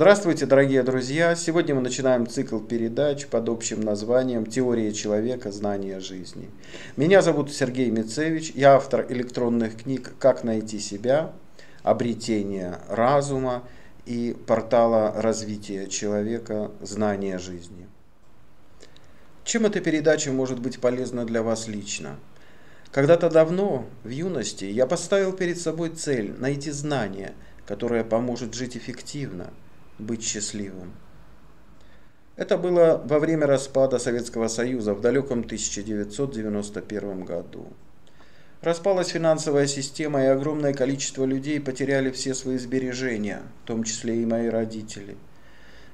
Здравствуйте, дорогие друзья! Сегодня мы начинаем цикл передач под общим названием «Теория человека. Знание жизни». Меня зовут Сергей Мицевич, я автор электронных книг «Как найти себя», «Обретение разума» и портала развития человека «Знание жизни». Чем эта передача может быть полезна для вас лично? Когда-то давно, в юности, я поставил перед собой цель найти знание, которое поможет жить эффективно – быть счастливым. Это было во время распада Советского Союза в далеком 1991 году. Распалась финансовая система, и огромное количество людей потеряли все свои сбережения, в том числе и мои родители.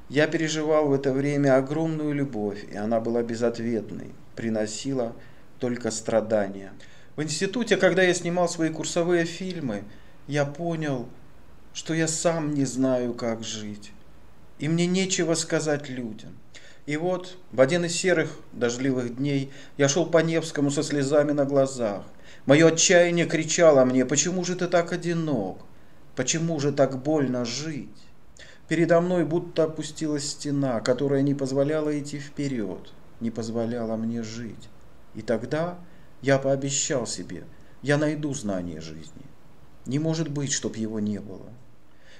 Я переживал в это время огромную любовь, и она была безответной, приносила только страдания. В институте, когда я снимал свои курсовые фильмы, я понял, что я сам не знаю, как жить и мне нечего сказать людям. И вот в один из серых дождливых дней я шел по Невскому со слезами на глазах. Мое отчаяние кричало мне, почему же ты так одинок? Почему же так больно жить? Передо мной будто опустилась стена, которая не позволяла идти вперед, не позволяла мне жить. И тогда я пообещал себе, я найду знание жизни. Не может быть, чтоб его не было.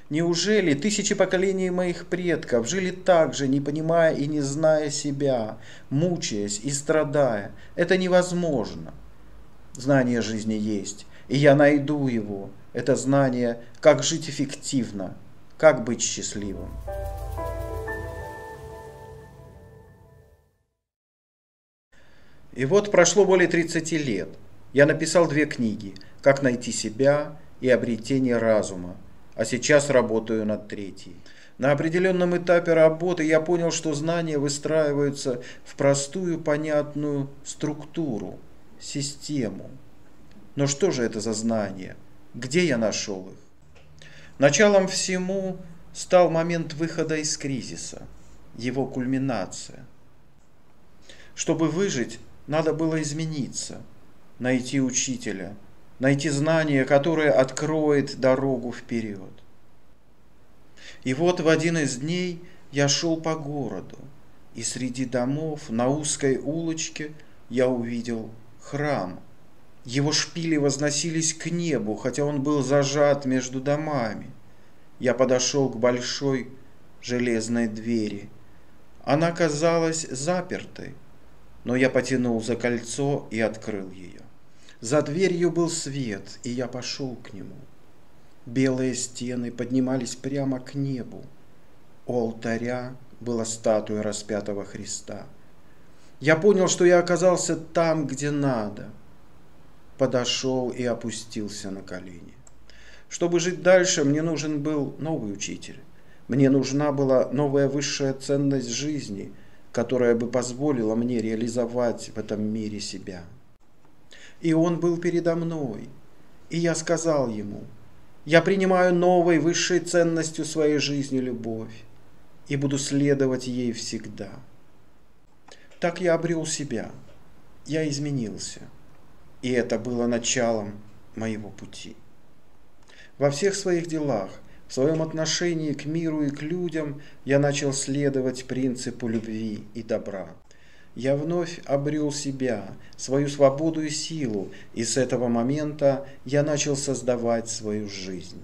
Неужели тысячи поколений моих предков жили так же, не понимая и не зная себя, мучаясь и страдая? Это невозможно. Знание жизни есть, и я найду его. Это знание, как жить эффективно, как быть счастливым. И вот прошло более 30 лет. Я написал две книги «Как найти себя» и «Обретение разума», а сейчас работаю над третьей. На определенном этапе работы я понял, что знания выстраиваются в простую, понятную структуру, систему. Но что же это за знания? Где я нашел их? Началом всему стал момент выхода из кризиса, его кульминация. Чтобы выжить, надо было измениться, найти учителя – найти знание, которое откроет дорогу вперед. И вот в один из дней я шел по городу, и среди домов на узкой улочке я увидел храм. Его шпили возносились к небу, хотя он был зажат между домами. Я подошел к большой железной двери. Она казалась запертой, но я потянул за кольцо и открыл ее. За дверью был свет, и я пошел к нему. Белые стены поднимались прямо к небу. У алтаря была статуя распятого Христа. Я понял, что я оказался там, где надо. Подошел и опустился на колени. Чтобы жить дальше, мне нужен был новый учитель. Мне нужна была новая высшая ценность жизни, которая бы позволила мне реализовать в этом мире себя и он был передо мной. И я сказал ему, я принимаю новой высшей ценностью своей жизни любовь и буду следовать ей всегда. Так я обрел себя, я изменился, и это было началом моего пути. Во всех своих делах, в своем отношении к миру и к людям я начал следовать принципу любви и добра я вновь обрел себя, свою свободу и силу, и с этого момента я начал создавать свою жизнь.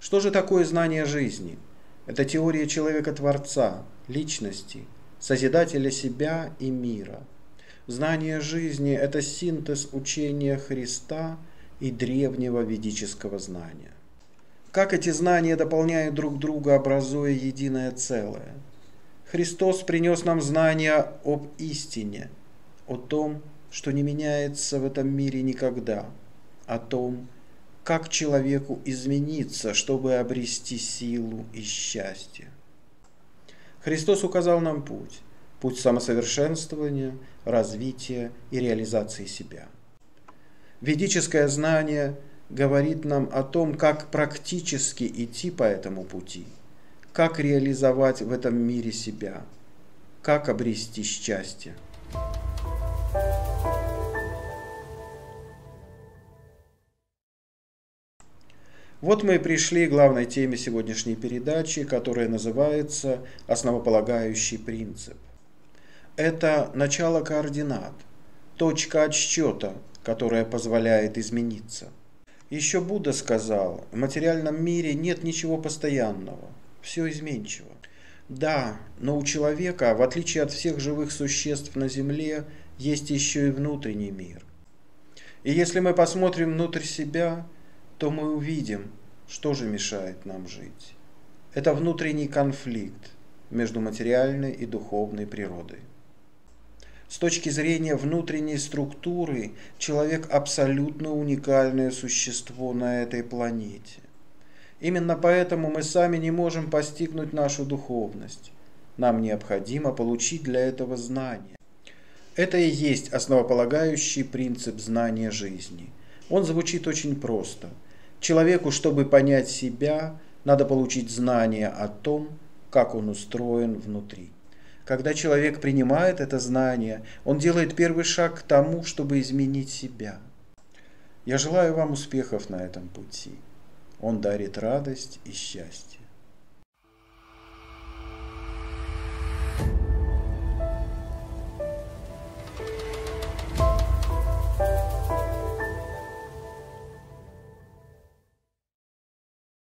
Что же такое знание жизни? Это теория человека-творца, личности, созидателя себя и мира. Знание жизни – это синтез учения Христа и древнего ведического знания. Как эти знания дополняют друг друга, образуя единое целое? Христос принес нам знания об истине, о том, что не меняется в этом мире никогда, о том, как человеку измениться, чтобы обрести силу и счастье. Христос указал нам путь, путь самосовершенствования, развития и реализации себя. Ведическое знание – говорит нам о том, как практически идти по этому пути, как реализовать в этом мире себя, как обрести счастье. Вот мы и пришли к главной теме сегодняшней передачи, которая называется «Основополагающий принцип». Это начало координат, точка отсчета, которая позволяет измениться. Еще Будда сказал, в материальном мире нет ничего постоянного, все изменчиво. Да, но у человека, в отличие от всех живых существ на Земле, есть еще и внутренний мир. И если мы посмотрим внутрь себя, то мы увидим, что же мешает нам жить. Это внутренний конфликт между материальной и духовной природой. С точки зрения внутренней структуры, человек абсолютно уникальное существо на этой планете. Именно поэтому мы сами не можем постигнуть нашу духовность. Нам необходимо получить для этого знания. Это и есть основополагающий принцип знания жизни. Он звучит очень просто. Человеку, чтобы понять себя, надо получить знание о том, как он устроен внутри. Когда человек принимает это знание, он делает первый шаг к тому, чтобы изменить себя. Я желаю вам успехов на этом пути. Он дарит радость и счастье.